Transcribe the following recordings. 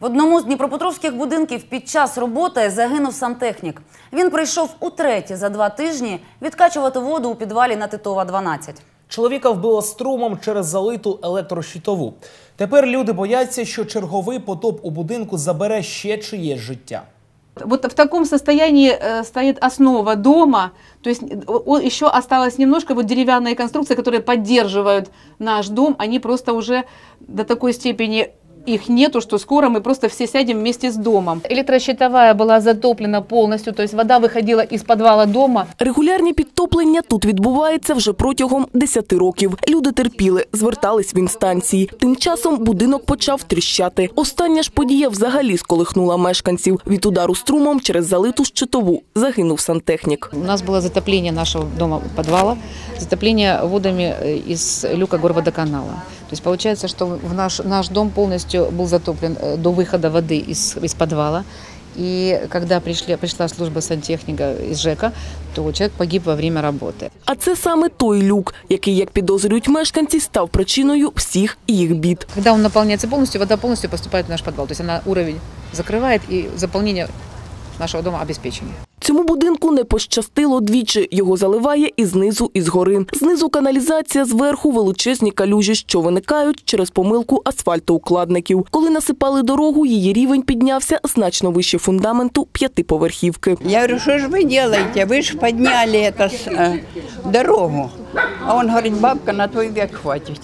В одному з дніпропетровських будинків під час роботи загинув сантехнік. Він прийшов утретє за два тижні відкачувати воду у підвалі на Титова 12. Чоловіка вбило струмом через залиту електрощитову. Тепер люди бояться, що черговий потоп у будинку забере ще чиєсь життя. Вот в таком состоянии э, стоит основа дома, то есть э, о- еще осталось немножко вот деревянные конструкции, которые поддерживают наш дом, они просто уже до такой степени их нету, что скоро мы просто все сядем вместе с домом. Электрощитовая была затоплена полностью, то есть вода выходила из подвала дома. Регулярні підтоплення тут відбуваються вже протягом 10 років. Люди терпіли, звертались в інстанції. Тим часом будинок почав тріщати. Остання ж подія взагалі сколихнула мешканців. Від удару струмом через залиту щитову загинув сантехнік. У нас было затопление нашего дома подвала, затопление водами э, из люка горводоканала. То есть получается, что в наш, наш дом полностью был затоплен э, до выхода воды из, из подвала. И когда пришли, пришла служба сантехника из ЖЭКа, то человек погиб во время работы. А це саме той люк, який, як підозрюють мешканці, став причиною всіх їх бід. Когда он наполняется полностью, вода полностью поступает в наш подвал. То есть она уровень закрывает и заполнение нашего дома обеспечено. Цьому будинку не пощастило двічі. Його заливає і знизу, і згори. Знизу каналізація, зверху величезні калюжі, що виникають через помилку асфальтоукладників. Коли насипали дорогу, її рівень піднявся значно вище фундаменту п'ятиповерхівки. Я говорю, что же вы делаете? Вы же подняли это с- э, дорогу. А он говорит, бабка, на твой век хватит.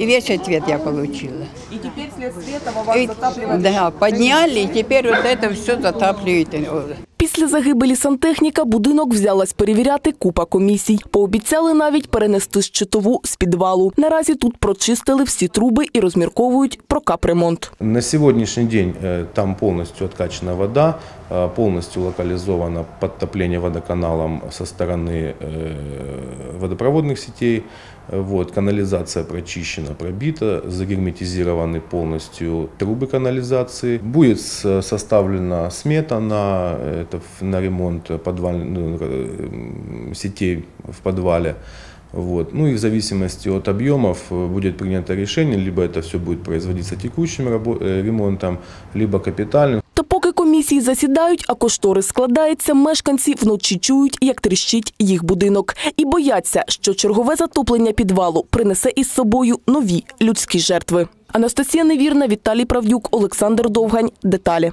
И весь ответ я получила. И теперь вследствие этого вас затапливает? Да, подняли, и теперь вот это все затапливает. Після загибелі сантехніка будинок взялась перевіряти купа комісій. Пообіцяли навіть перенести щитову з підвалу. Наразі тут прочистили всі труби і розмірковують про капремонт. На сьогоднішній день э, там повністю откачана вода, полностью локализовано подтопление водоканалом со стороны э, водопроводных сетей. Э, Вот, канализация прочищена, пробита, загерметизированы полностью трубы канализации. Будет составлена смета на, это, на ремонт подваль, ну, э, сетей в подвале. Вот. Ну и в зависимости от объемов э, будет принято решение, либо это все будет производиться текущим э, ремонтом, либо капитальным. Комісії засідають, а коштори складається, мешканці вночі чують, як тріщить їх будинок. І бояться, що чергове затоплення підвалу принесе із собою нові людські жертви. Анастасія Невірна, Віталій Правдюк, Олександр Довгань. Деталі.